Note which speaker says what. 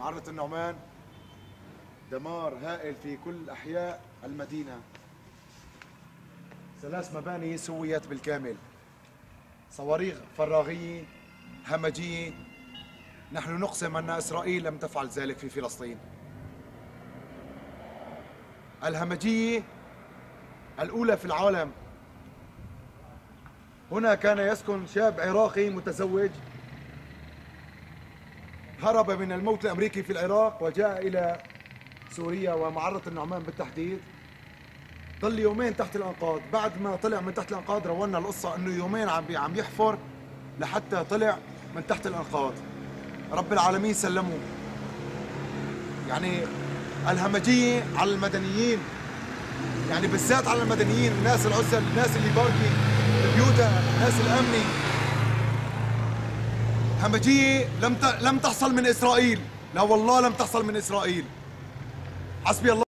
Speaker 1: معرة النعمان دمار هائل في كل أحياء المدينة. ثلاث مباني سويت بالكامل. صواريخ فراغية همجية نحن نقسم أن إسرائيل لم تفعل ذلك في فلسطين. الهمجية الأولى في العالم. هنا كان يسكن شاب عراقي متزوج. هرب من الموت الأمريكي في العراق وجاء إلى سوريا ومعرة النعمان بالتحديد. ضل يومين تحت الأنقاض. بعد ما طلع من تحت الأنقاض رونا القصة أنه يومين عم عم يحفر لحتى طلع من تحت الأنقاض. رب العالمين سلمه. يعني الهمجية على المدنيين. يعني بالذات على المدنيين الناس العزل الناس اللي باقي بيوتها الناس الأمني. همجية لم لم تحصل من إسرائيل. لا والله لم تحصل من إسرائيل. حسبي الله.